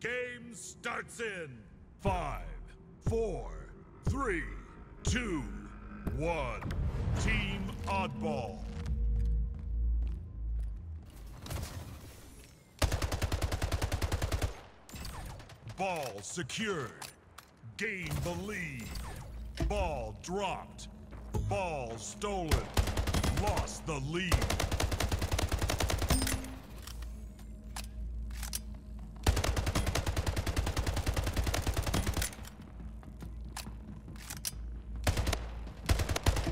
Game starts in five, four, three, two, one. Team Oddball. Ball secured. Gain the lead. Ball dropped. Ball stolen. Lost the lead.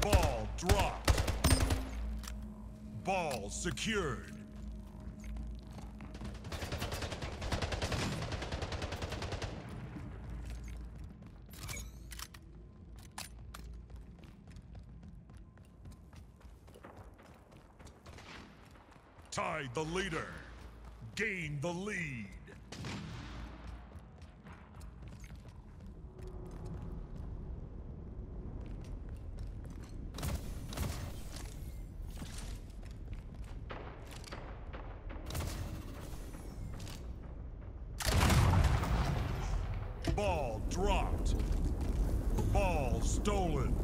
Ball dropped. Ball secured. Tied the leader. Gain the lead. Ball dropped. Ball stolen.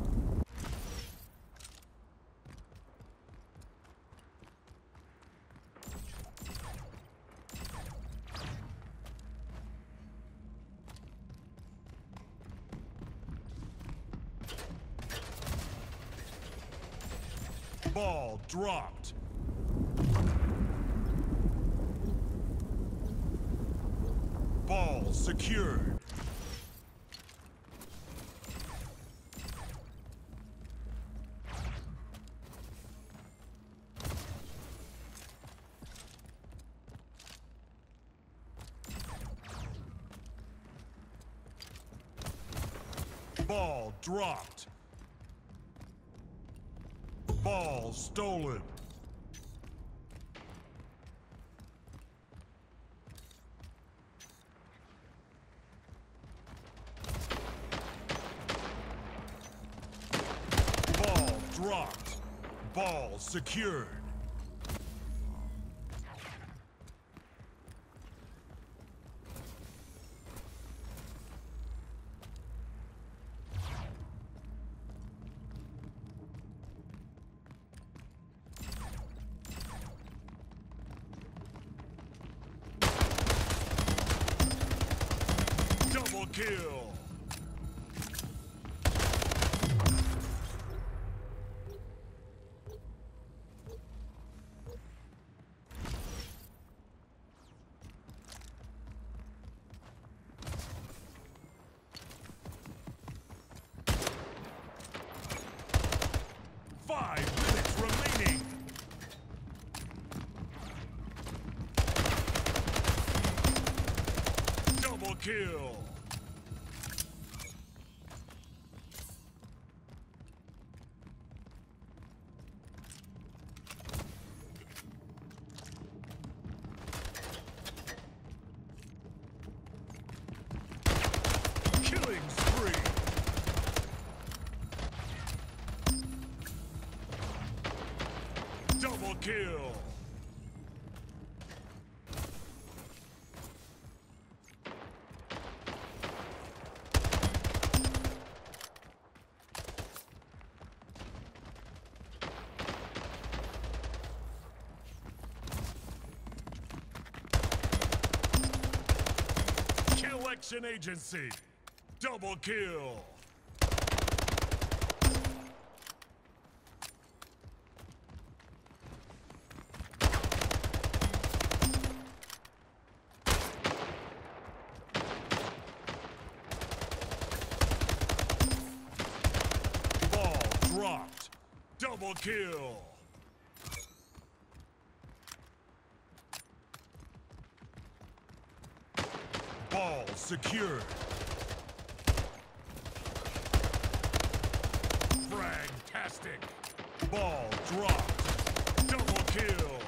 Ball dropped. Ball secured. Ball dropped. Ball stolen. Ball dropped. Ball secured. Double kill. Five minutes remaining. Kill. Kill. Action Agency. Double kill. Ball dropped. Double kill. Ball secured. Fragtastic. Ball dropped. Double kill.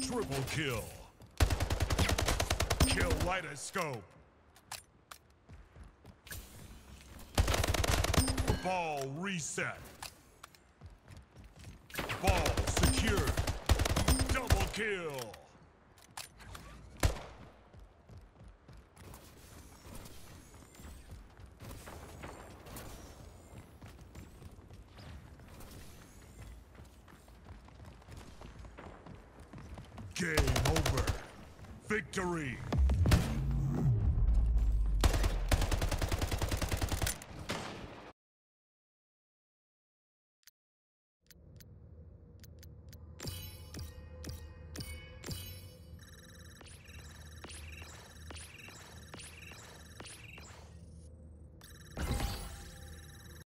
Triple kill. Kill Lightoscope. Ball reset. Ball secured. Double kill. Game over. Victory.